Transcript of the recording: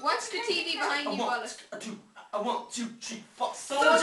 What's the TV behind you, Wallace? want, I. I want, two, three, four. So